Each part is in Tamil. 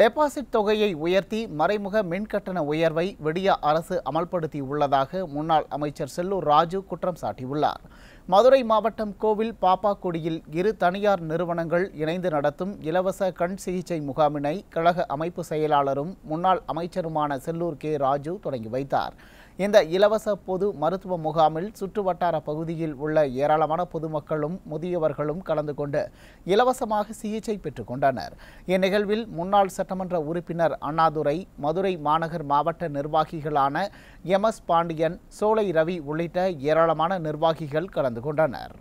டெபாசிட் தொகையை உயர்த்தி மறைமுக மின்கட்டண உயர்வை வெடியா அரசு அமல்படுத்தி உள்ளதாக முன்னாள் அமைச்சர் செல்லூர் ராஜு குற்றம் சாட்டியுள்ளார். மதுரை மாவட்டம் கோவில் பாப்பாக்குடியில் இரு தனியார் நிறுவனங்கள் இணைந்து நடத்தும் இலவச கண் சிகிச்சை முகாமினை கழக அமைப்பு செயலாளரும் முன்னாள் அமைச்சருமான செல்லூர் கே. ராஜு தொடங்கி வைத்தார். இந்த இலவச பொது மருத்துவ முகாமில் சுற்றுவட்டார பகுதியில் உள்ள ஏராளமான பொதுமக்களும் முதியவர்களும் கலந்து கொண்டு இலவசமாக சிகிச்சை பெற்றுக் கொண்டனர். இந்நிகழ்வில் முன்னாள் சட்டமன்ற உறுப்பினர் அண்ணாதுரை மதுரை மாநகர் மாவட்ட நிர்வாகிகளான எம். எஸ். பாண்டியன் சோலை ரவி உள்ளிட்ட ஏராளமான நிர்வாகிகள் கலந்து கொண்டனர்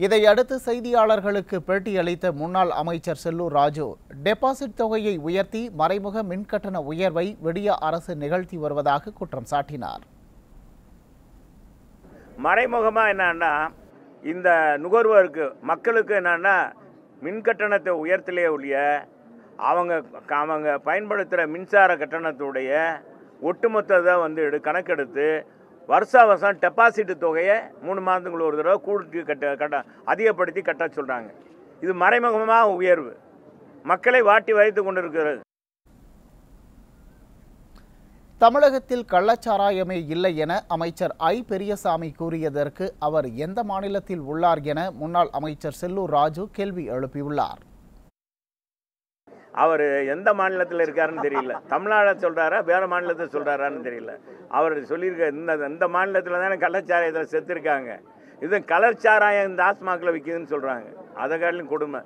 இதையடுத்து செய்தியாளர்களுக்கு பேட்டியளித்த முன்னாள் அமைச்சர் செல்லூர் ராஜு டெபாசிட் தொகையை உயர்த்தி மறைமுக மின்கட்டண உயர்வை விடிய அரசு நிகழ்த்தி வருவதாக குற்றம் சாட்டினார். மறைமுகமாக என்னன்னா இந்த நுகர்வோருக்கு மக்களுக்கு என்னன்னா மின் கட்டணத்தை உயர்த்தலே ஒழிய அவங்க அவங்க பயன்படுத்துகிற மின்சார கட்டணத்துடைய ஒட்டுமொத்தத்தை வந்து எடு கணக்கெடுத்து வருஷா வருஷம் டெபாசிட் தொகையை மூணு மாதத்துக்குள்ள ஒரு தடவை கூட்டி கட்ட கட்ட அதிகப்படுத்தி கட்ட சொல்கிறாங்க இது மறைமுகமாக உயர்வு. மக்களை வாட்டி வைத்து கொண்டிருக்கிறது. தமிழகத்தில் கள்ளச்சாராயமே இல்லை என அமைச்சர் ஐ. பெரியசாமி கூறியதற்கு அவர் எந்த மாநிலத்தில் உள்ளார் என முன்னாள் அமைச்சர் செல்லூர் ராஜு கேள்வி எழுப்பியுள்ளார். அவர் எந்த மாநிலத்தில் இருக்காருன்னு தெரியல. தமிழ்நாட சொல்கிறாரா வேறு மாநிலத்தை சொல்கிறாரான்னு தெரியல. அவர் சொல்லியிருக்க இந்த இந்த மாநிலத்தில் தானே கள்ளச்சாராயத்தில் செத்துருக்காங்க. இது கலர்ச்சாராயம் இந்த ஆஸ்மாக்கில் விற்கிதுன்னு சொல்கிறாங்க அதை காட்டிலும் கொடுமை.